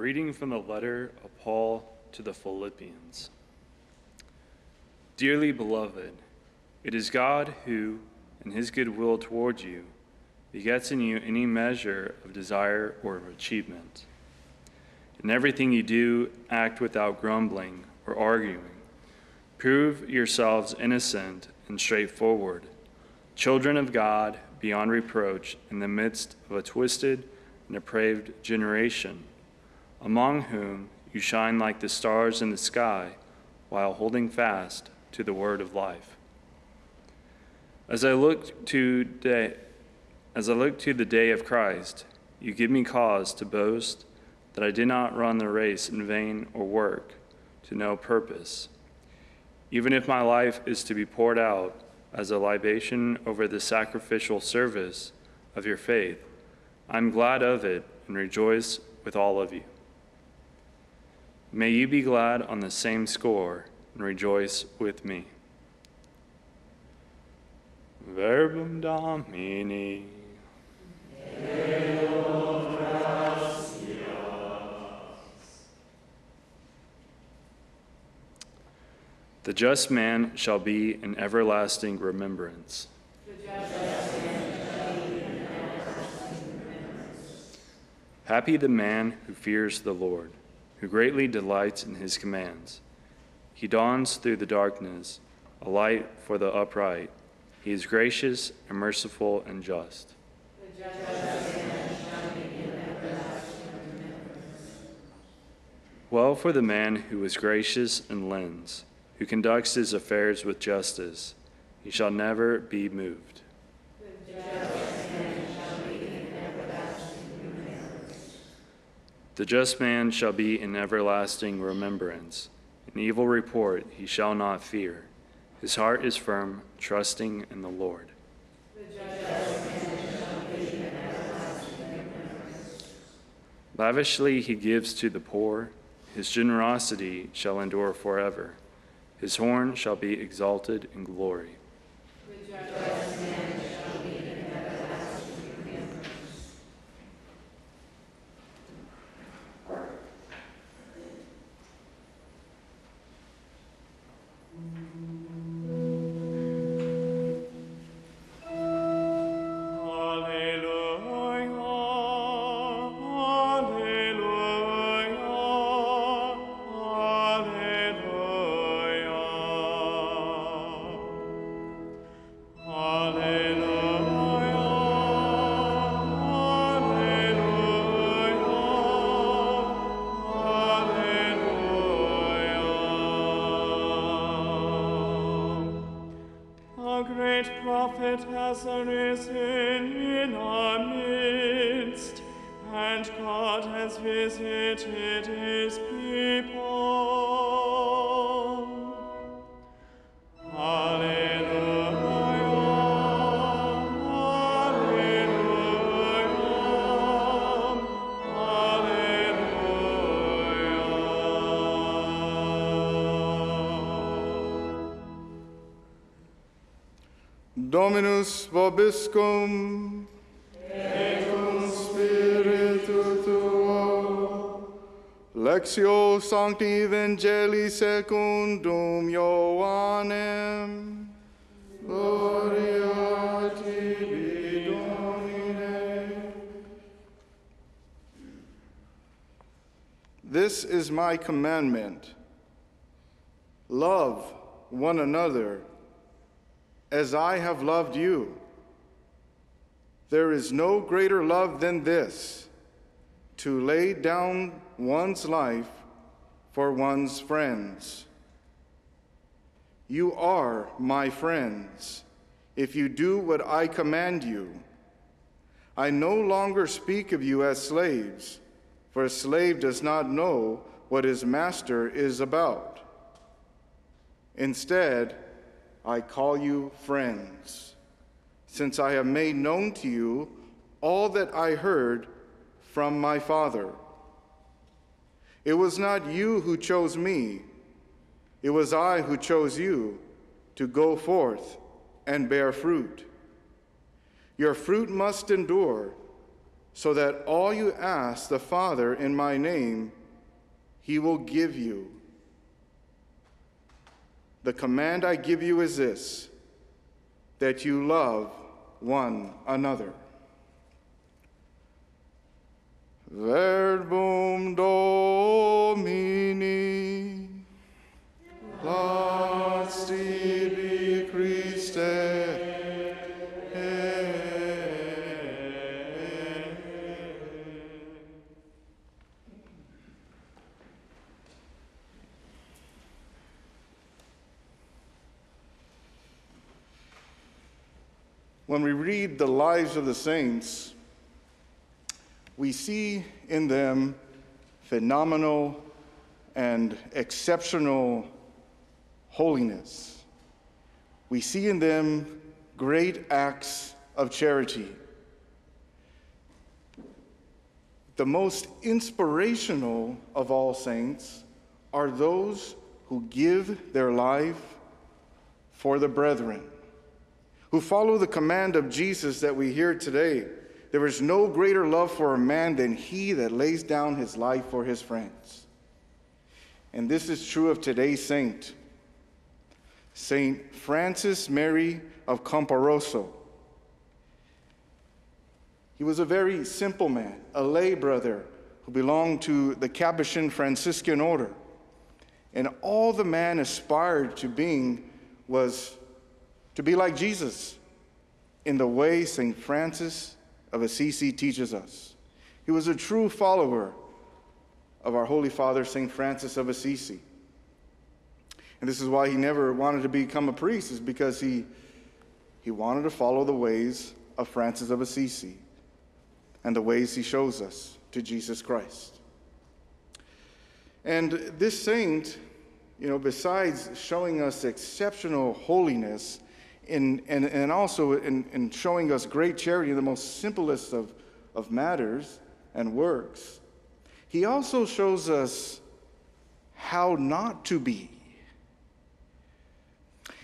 reading from the letter of Paul to the Philippians. Dearly beloved, it is God who, in his good will toward you, begets in you any measure of desire or of achievement. In everything you do, act without grumbling or arguing. Prove yourselves innocent and straightforward, children of God beyond reproach in the midst of a twisted and depraved generation, among whom you shine like the stars in the sky while holding fast to the word of life. As I look to day, as I look to the day of Christ, you give me cause to boast that I did not run the race in vain or work to no purpose. Even if my life is to be poured out as a libation over the sacrificial service of your faith, I'm glad of it and rejoice with all of you. May you be glad on the same score and rejoice with me. Verbum Domini. The just man shall be in everlasting remembrance. Happy the man who fears the Lord, who greatly delights in his commands. He dawns through the darkness, a light for the upright. He is gracious and merciful and just. Well for the man who is gracious and lends who conducts his affairs with justice. He shall never be moved. The just man shall be in everlasting remembrance. An evil report he shall not fear. His heart is firm, trusting in the Lord. Lavishly he gives to the poor. His generosity shall endure forever. His horn shall be exalted in glory. Dominus spiritu tuo. Sancti Evangelii secundum Ioannem. Gloria tibi, Domine. This is my commandment. Love one another as I have loved you. There is no greater love than this to lay down one's life for one's friends. You are my friends if you do what I command you. I no longer speak of you as slaves, for a slave does not know what his master is about. Instead, I call you friends, since I have made known to you all that I heard from my Father. It was not you who chose me, it was I who chose you to go forth and bear fruit. Your fruit must endure, so that all you ask the Father in my name, he will give you. The command I give you is this that you love one another. Verbum Domini, Laus tibi Christe. When we read the lives of the saints, we see in them phenomenal and exceptional holiness. We see in them great acts of charity. The most inspirational of all saints are those who give their life for the brethren, who follow the command of Jesus that we hear today. There is no greater love for a man than he that lays down his life for his friends. And this is true of today's saint, Saint Francis Mary of Camporosso. He was a very simple man, a lay brother who belonged to the Capuchin Franciscan order. And all the man aspired to being was to be like Jesus in the way St. Francis of Assisi teaches us. He was a true follower of our Holy Father, St. Francis of Assisi. And this is why he never wanted to become a priest, is because he, he wanted to follow the ways of Francis of Assisi and the ways he shows us to Jesus Christ. And this saint, you know, besides showing us exceptional holiness, in, and, and also in, in showing us great charity in the most simplest of, of matters and works, he also shows us how not to be.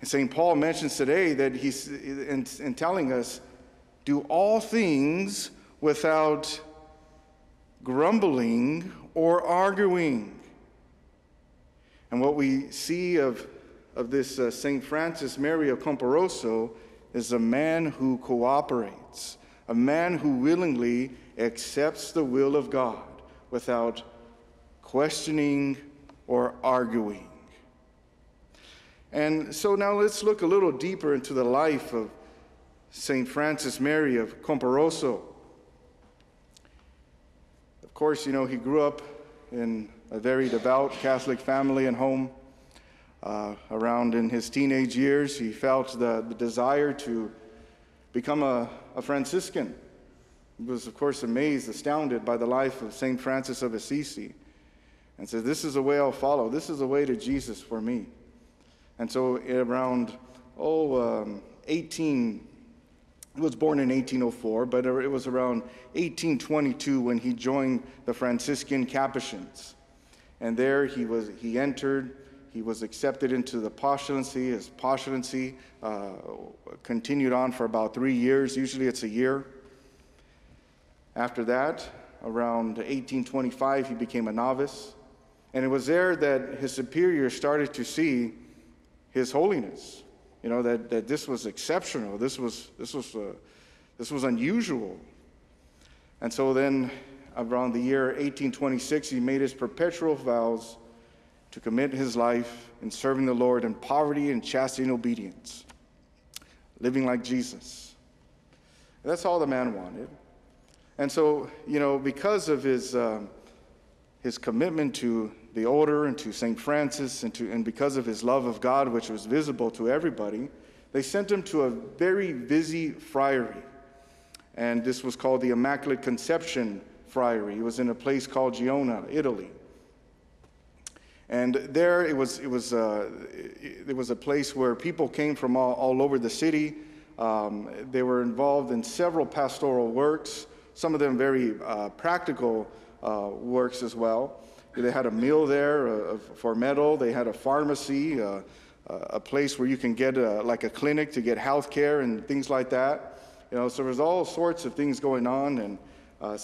And St. Paul mentions today that he's in, in telling us, do all things without grumbling or arguing. And what we see of, of this uh, St. Francis Mary of Camporosso is a man who cooperates, a man who willingly accepts the will of God without questioning or arguing. And so now let's look a little deeper into the life of St. Francis Mary of Camporosso. Of course, you know, he grew up in a very devout Catholic family and home. Uh, around in his teenage years, he felt the, the desire to become a, a Franciscan. He was, of course, amazed, astounded by the life of St. Francis of Assisi, and said, This is the way I'll follow. This is the way to Jesus for me. And so, around, oh, um, 18, he was born in 1804, but it was around 1822 when he joined the Franciscan Capuchins. And there he, was, he entered, he was accepted into the postulancy. His postulancy uh, continued on for about three years. Usually it's a year. After that, around 1825, he became a novice. And it was there that his superior started to see his holiness. You know, that, that this was exceptional, this was, this, was, uh, this was unusual. And so then, around the year 1826, he made his perpetual vows to commit his life in serving the Lord in poverty and chastity and obedience, living like Jesus. That's all the man wanted. And so, you know, because of his, um, his commitment to the order and to St. Francis and, to, and because of his love of God, which was visible to everybody, they sent him to a very busy friary. And this was called the Immaculate Conception Friary. It was in a place called Genoa, Italy. And there it was, it was, uh, it, was a place where people came from all, all over the city. Um, they were involved in several pastoral works, some of them very uh, practical uh, works as well. They had a mill there uh, for metal. They had a pharmacy, uh, a place where you can get a, like a clinic to get health care and things like that. You know, so there's all sorts of things going on. And uh, uh,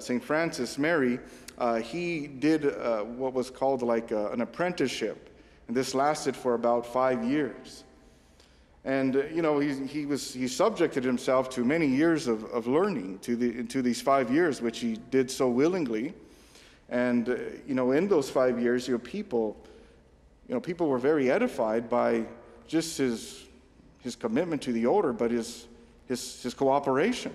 Saint Francis Mary, uh, he did uh, what was called like uh, an apprenticeship, and this lasted for about five years. And uh, you know he, he was he subjected himself to many years of, of learning to the to these five years, which he did so willingly. And uh, you know in those five years, you know people, you know people were very edified by just his his commitment to the order, but his his his cooperation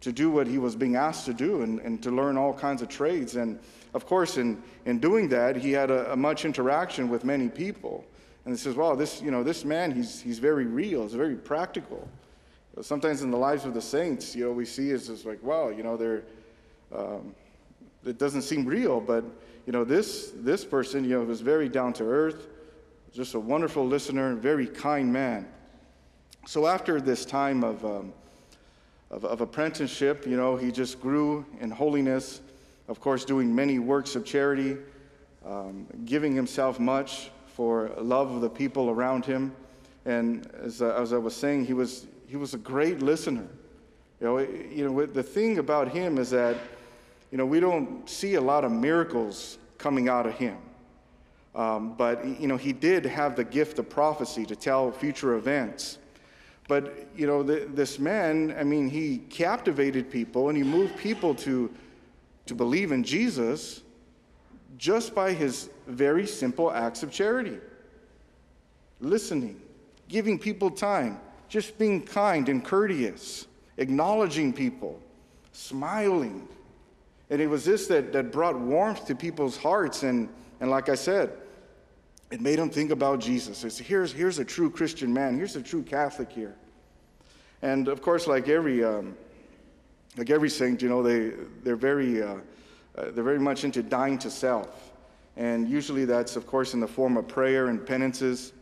to do what he was being asked to do and, and to learn all kinds of trades. And of course, in, in doing that, he had a, a much interaction with many people. And he says, wow, this, you know, this man, he's, he's very real, he's very practical. Sometimes in the lives of the saints, you know, we see it's just like, wow, you know, they're, um, it doesn't seem real, but, you know, this, this person, you know, was very down to earth, just a wonderful listener, very kind man. So after this time of, um, of, of apprenticeship. You know, he just grew in holiness, of course, doing many works of charity, um, giving himself much for love of the people around him. And as, uh, as I was saying, he was, he was a great listener. You know, you know, the thing about him is that, you know, we don't see a lot of miracles coming out of him. Um, but, you know, he did have the gift of prophecy to tell future events. But, you know, the, this man, I mean, he captivated people and he moved people to, to believe in Jesus just by his very simple acts of charity listening, giving people time, just being kind and courteous, acknowledging people, smiling. And it was this that, that brought warmth to people's hearts. And, and like I said, it made him think about Jesus. It's, here's, here's a true Christian man. Here's a true Catholic here. And of course, like every, um, like every saint, you know, they, they're, very, uh, uh, they're very much into dying to self. And usually that's, of course, in the form of prayer and penances.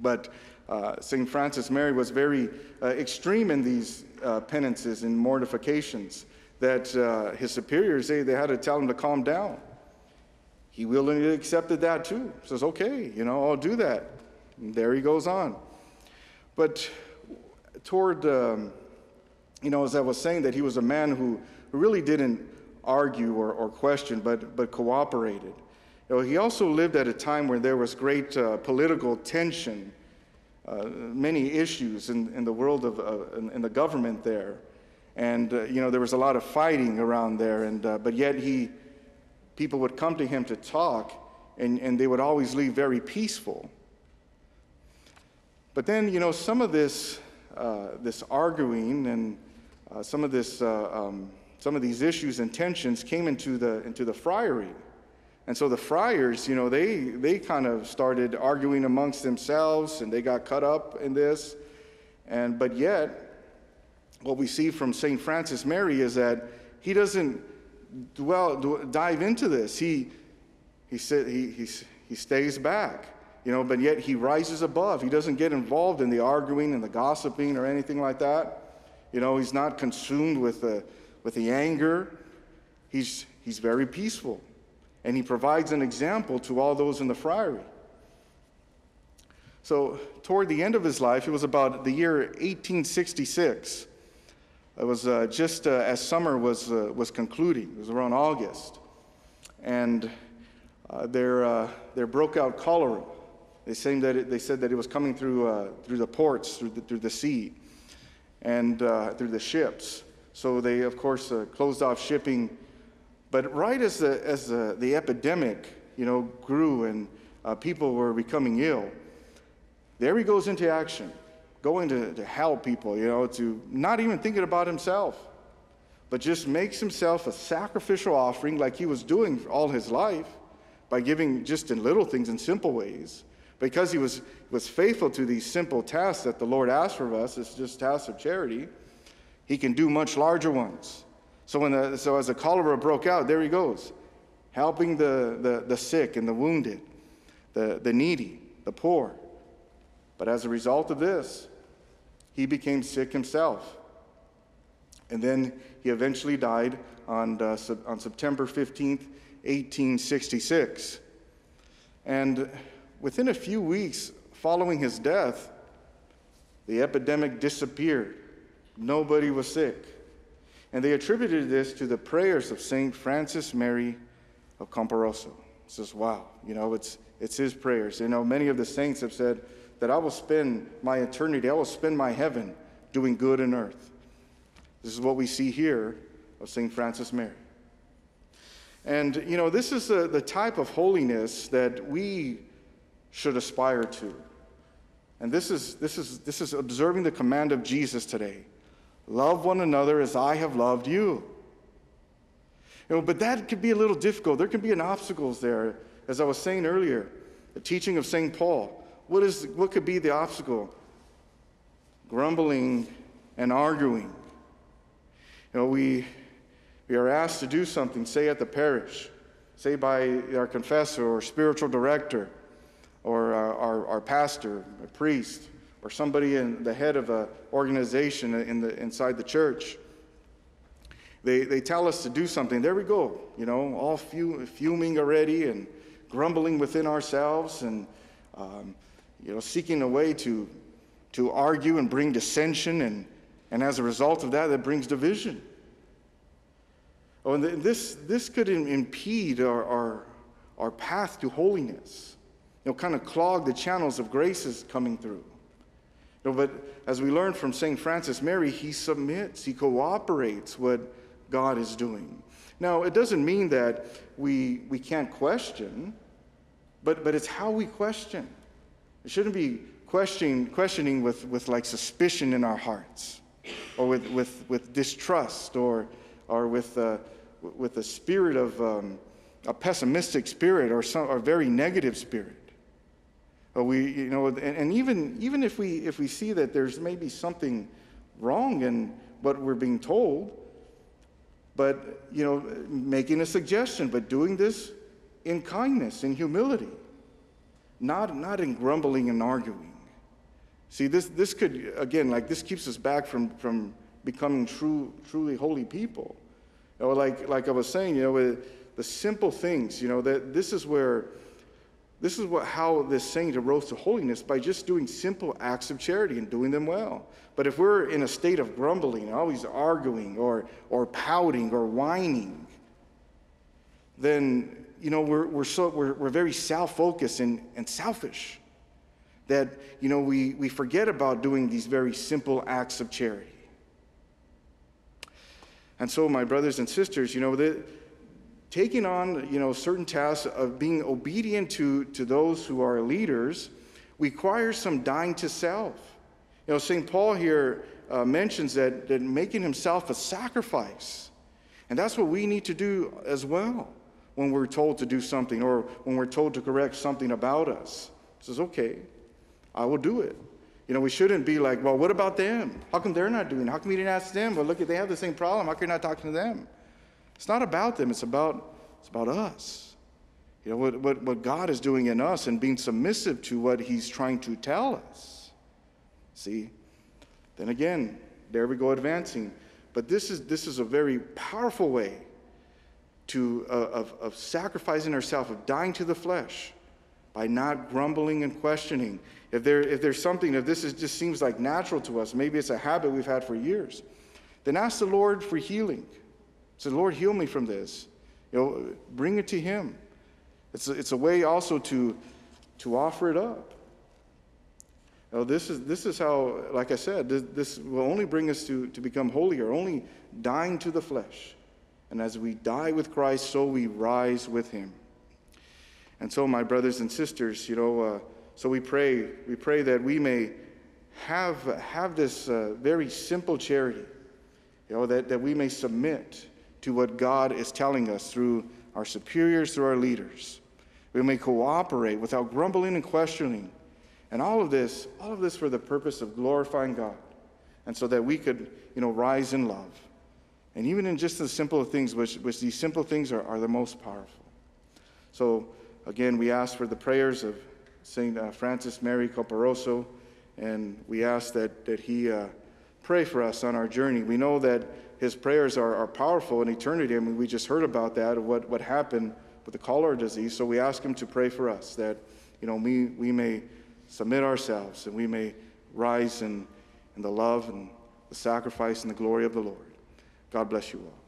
But uh, St. Francis Mary was very uh, extreme in these uh, penances and mortifications that his superiors, they, they had to tell him to calm down. He willingly accepted that too. Says, okay, you know, I'll do that. And there he goes on. But toward, um, you know, as I was saying, that he was a man who really didn't argue or, or question, but, but cooperated. You know, he also lived at a time where there was great uh, political tension, uh, many issues in, in the world of, uh, in, in, the government there. And, uh, you know, there was a lot of fighting around there, and, uh, but yet he, people would come to him to talk, and, and they would always leave very peaceful. But then, you know, some of this uh, this arguing and uh, some of this, uh, um, some of these issues and tensions came into the into the friary, and so the friars, you know, they they kind of started arguing amongst themselves, and they got cut up in this, and but yet, what we see from Saint Francis Mary is that he doesn't dwell dive into this. He he said he he, he stays back you know, but yet he rises above. He doesn't get involved in the arguing and the gossiping or anything like that. You know, he's not consumed with the, with the anger. He's, he's very peaceful. And he provides an example to all those in the friary. So, toward the end of his life, it was about the year 1866. It was uh, just uh, as summer was, uh, was concluding, it was around August. And uh, there, uh, there broke out cholera they, that it, they said that it was coming through, uh, through the ports, through the, through the sea, and uh, through the ships. So they, of course, uh, closed off shipping. But right as the, as the, the epidemic, you know, grew and uh, people were becoming ill, there he goes into action, going to, to help people, you know, to not even thinking about himself, but just makes himself a sacrificial offering like he was doing all his life by giving just in little things in simple ways because he was, was faithful to these simple tasks that the Lord asked for us, it's just tasks of charity, he can do much larger ones. So, when the, so as the cholera broke out, there he goes, helping the, the, the sick and the wounded, the, the needy, the poor. But as a result of this, he became sick himself. And then he eventually died on, uh, on September 15th, 1866. And Within a few weeks following his death, the epidemic disappeared. Nobody was sick. And they attributed this to the prayers of St. Francis Mary of Camporosso. It says, wow, you know, it's, it's his prayers. You know, many of the saints have said that I will spend my eternity, I will spend my heaven doing good in earth. This is what we see here of St. Francis Mary. And, you know, this is the, the type of holiness that we should aspire to. And this is, this, is, this is observing the command of Jesus today love one another as I have loved you. You know, but that could be a little difficult. There can be an obstacles there. As I was saying earlier, the teaching of St. Paul. What, is, what could be the obstacle? Grumbling and arguing. You know, we, we are asked to do something, say at the parish, say by our confessor or spiritual director or our, our, our pastor, a priest, or somebody in the head of an organization in the, inside the church. They, they tell us to do something. There we go, you know, all fuming already and grumbling within ourselves and, um, you know, seeking a way to, to argue and bring dissension. And, and as a result of that, that brings division. Oh, and this, this could impede our, our, our path to holiness you know, kind of clog the channels of graces coming through. You know, but as we learned from St. Francis Mary, he submits, he cooperates what God is doing. Now, it doesn't mean that we, we can't question, but, but it's how we question. It shouldn't be questioning, questioning with, with like suspicion in our hearts or with, with, with distrust or, or with, uh, with a spirit of um, a pessimistic spirit or some, or a very negative spirit. We, you know, and, and even, even if, we, if we see that there's maybe something wrong in what we're being told, but, you know, making a suggestion, but doing this in kindness, in humility, not, not in grumbling and arguing. See, this, this could, again, like this keeps us back from, from becoming true, truly holy people. Know, like, like I was saying, you know, with the simple things, you know, that this is where this is what, how this saint arose to holiness by just doing simple acts of charity and doing them well. But if we're in a state of grumbling, always arguing or, or pouting or whining, then you know we're, we're, so, we're, we're very self-focused and, and selfish that you know we, we forget about doing these very simple acts of charity. And so, my brothers and sisters, you know, that taking on you know certain tasks of being obedient to, to those who are leaders requires some dying to self. You know st paul here uh, mentions that, that making himself a sacrifice. And that's what we need to do as well when we're told to do something or when we're told to correct something about us he says okay i will do it you know we shouldn't be like well what about them how come they're not doing it? how come you didn't ask them well look they have the same problem how come you're not talking to them it's not about them, it's about, it's about us. You know, what, what, what God is doing in us and being submissive to what He's trying to tell us. See? Then again, there we go advancing. But this is, this is a very powerful way to, uh, of, of sacrificing ourselves, of dying to the flesh by not grumbling and questioning. If, there, if there's something, if this is, just seems like natural to us, maybe it's a habit we've had for years, then ask the Lord for healing. Say, Lord, heal me from this. You know, bring it to Him. It's a, it's a way also to, to offer it up. You know, this, is, this is how, like I said, this, this will only bring us to, to become holier, only dying to the flesh. And as we die with Christ, so we rise with Him. And so, my brothers and sisters, you know, uh, so we pray, we pray that we may have, have this uh, very simple charity, you know, that, that we may submit to what God is telling us through our superiors, through our leaders. We may cooperate without grumbling and questioning. And all of this, all of this for the purpose of glorifying God. And so that we could, you know, rise in love. And even in just the simple things, which, which these simple things are, are the most powerful. So again, we ask for the prayers of St. Uh, Francis Mary Camporosso, and we ask that, that he uh, pray for us on our journey. We know that his prayers are, are powerful in eternity. I mean, we just heard about that, what, what happened with the cholera disease. So we ask him to pray for us that, you know, we, we may submit ourselves and we may rise in, in the love and the sacrifice and the glory of the Lord. God bless you all.